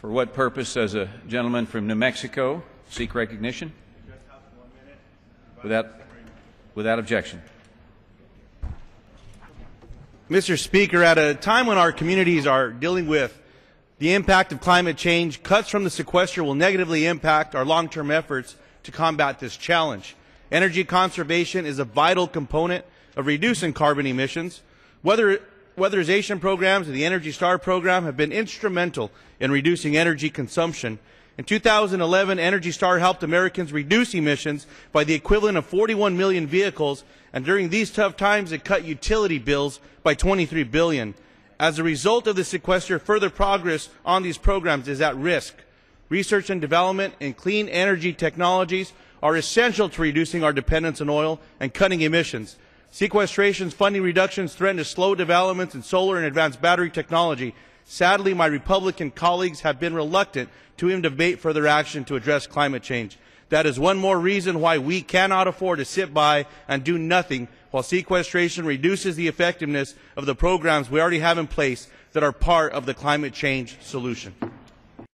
For what purpose does a gentleman from New Mexico seek recognition? Without, without objection. Mr. Speaker, at a time when our communities are dealing with the impact of climate change, cuts from the sequester will negatively impact our long-term efforts to combat this challenge. Energy conservation is a vital component of reducing carbon emissions. Weather, weatherization programs and the Energy Star program have been instrumental in reducing energy consumption. In 2011, Energy Star helped Americans reduce emissions by the equivalent of 41 million vehicles, and during these tough times, it cut utility bills by 23 billion. As a result of the sequester, further progress on these programs is at risk. Research and development in clean energy technologies are essential to reducing our dependence on oil and cutting emissions. Sequestration's funding reductions threaten to slow developments in solar and advanced battery technology. Sadly, my Republican colleagues have been reluctant to even debate further action to address climate change. That is one more reason why we cannot afford to sit by and do nothing while sequestration reduces the effectiveness of the programs we already have in place that are part of the climate change solution.